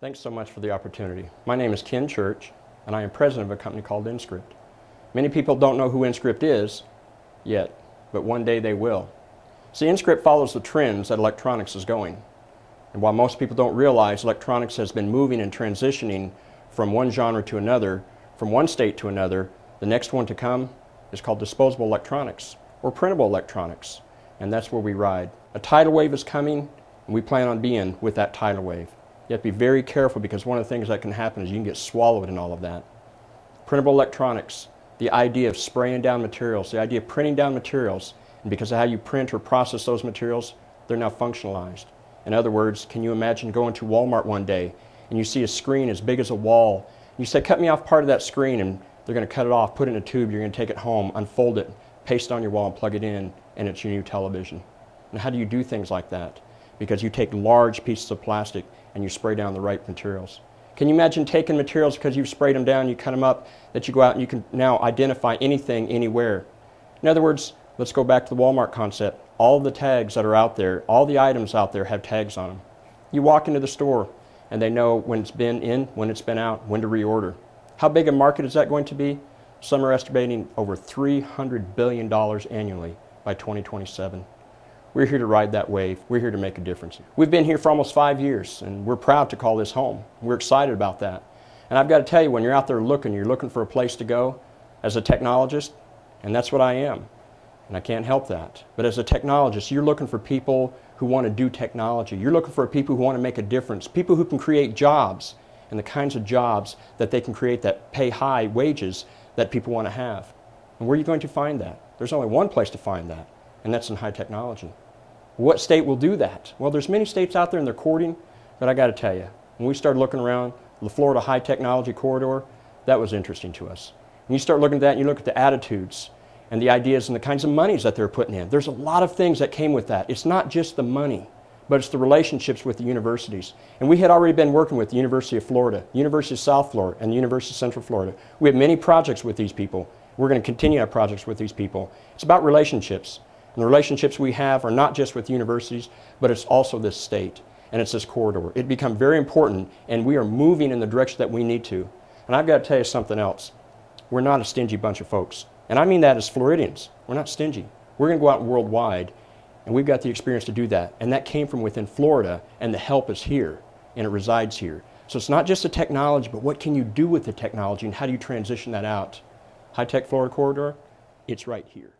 Thanks so much for the opportunity. My name is Ken Church, and I am president of a company called nScrypt. Many people don't know who nScrypt is yet, but one day they will. See, nScrypt follows the trends that electronics is going. And while most people don't realize electronics has been moving and transitioning from one genre to another, from one state to another, the next one to come is called disposable electronics or printable electronics. And that's where we ride. A tidal wave is coming, and we plan on being with that tidal wave. You have to be very careful because one of the things that can happen is you can get swallowed in all of that. Printable electronics, the idea of spraying down materials, the idea of printing down materials, and because of how you print or process those materials, they're now functionalized. In other words, can you imagine going to Walmart one day and you see a screen as big as a wall, you say, cut me off part of that screen, and they're going to cut it off, put it in a tube, you're going to take it home, unfold it, paste it on your wall, and plug it in, and it's your new television. And how do you do things like that? Because you take large pieces of plastic and you spray down the right materials. Can you imagine taking materials because you've sprayed them down, you cut them up, that you go out and you can now identify anything anywhere? In other words, let's go back to the Walmart concept. All the tags that are out there, all the items out there have tags on them. You walk into the store and they know when it's been in, when it's been out, when to reorder. How big a market is that going to be? Some are estimating over $300 billion annually by 2027. We're here to ride that wave. We're here to make a difference. We've been here for almost five years, and we're proud to call this home. We're excited about that. And I've got to tell you, when you're out there looking, you're looking for a place to go as a technologist, and that's what I am. And I can't help that. But as a technologist, you're looking for people who want to do technology. You're looking for people who want to make a difference, people who can create jobs and the kinds of jobs that they can create that pay high wages that people want to have. And where are you going to find that? There's only one place to find that, and that's in high technology. What state will do that? Well, there's many states out there and they're courting, but I got to tell you, when we started looking around the Florida High Technology Corridor, that was interesting to us. And you start looking at that and you look at the attitudes and the ideas and the kinds of monies that they're putting in. There's a lot of things that came with that. It's not just the money, but it's the relationships with the universities. And we had already been working with the University of Florida, University of South Florida, and the University of Central Florida. We have many projects with these people. We're going to continue our projects with these people. It's about relationships. And the relationships we have are not just with universities, but it's also this state and it's this corridor. It become very important and we are moving in the direction that we need to. And I've got to tell you something else. We're not a stingy bunch of folks. And I mean that as Floridians. We're not stingy. We're going to go out worldwide and we've got the experience to do that. And that came from within Florida and the help is here and it resides here. So it's not just the technology, but what can you do with the technology and how do you transition that out? High Tech Florida Corridor, it's right here.